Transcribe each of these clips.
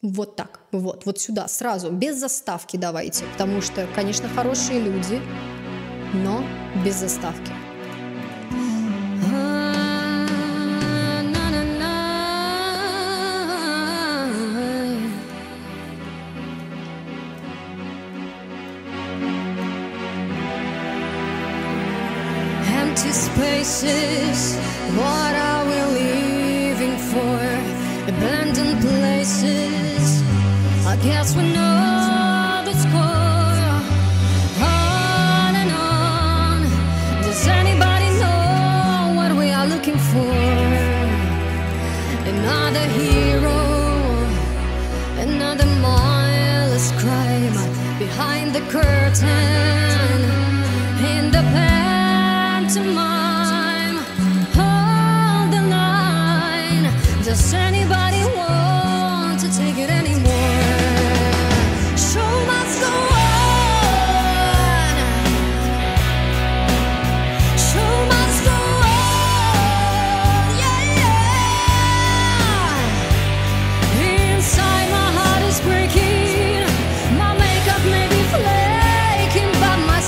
Вот так, вот, вот сюда, сразу, без заставки давайте, потому что, конечно, хорошие люди, но без заставки. Spaces, what are we leaving for? Abandoned places. guess we know the score. On and on. Does anybody know what we are looking for? Another hero, another mindless crime behind the curtain.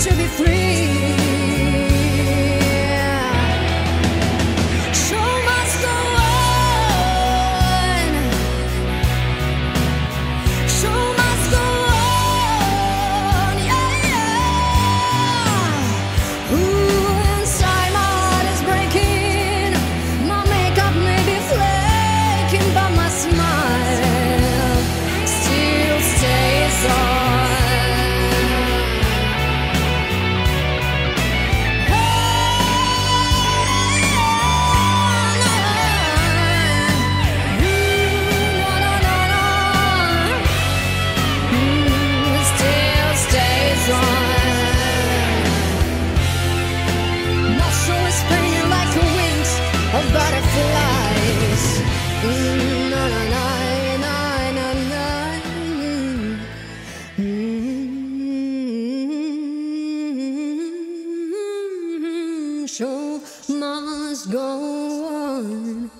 to be free. show must go on.